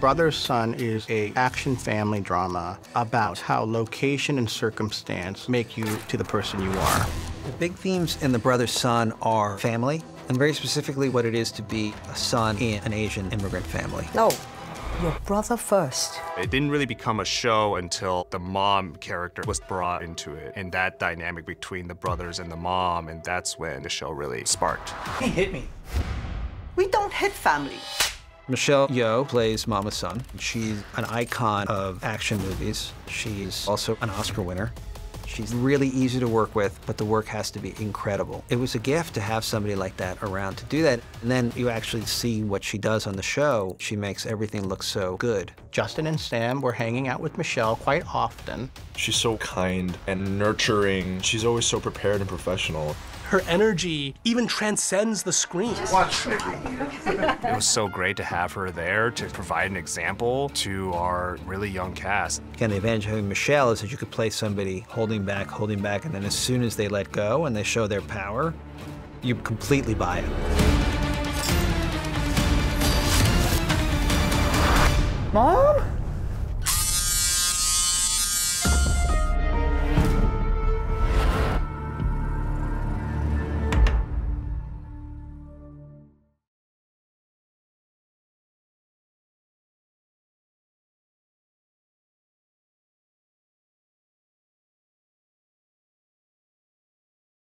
Brothers Sun is a action family drama about how location and circumstance make you to the person you are. The big themes in The Brothers Sun are family, and very specifically what it is to be a son in an Asian immigrant family. No, your brother first. It didn't really become a show until the mom character was brought into it, and that dynamic between the brothers and the mom, and that's when the show really sparked. He hit me. We don't hit family. Michelle Yeoh plays Mama Sun. She's an icon of action movies. She's also an Oscar winner. She's really easy to work with, but the work has to be incredible. It was a gift to have somebody like that around to do that. And then you actually see what she does on the show. She makes everything look so good. Justin and Sam were hanging out with Michelle quite often. She's so kind and nurturing. She's always so prepared and professional. Her energy even transcends the screen. It was so great to have her there to provide an example to our really young cast. Again, the advantage of having Michelle is that you could play somebody holding back, holding back, and then as soon as they let go and they show their power, you completely buy it. Mom?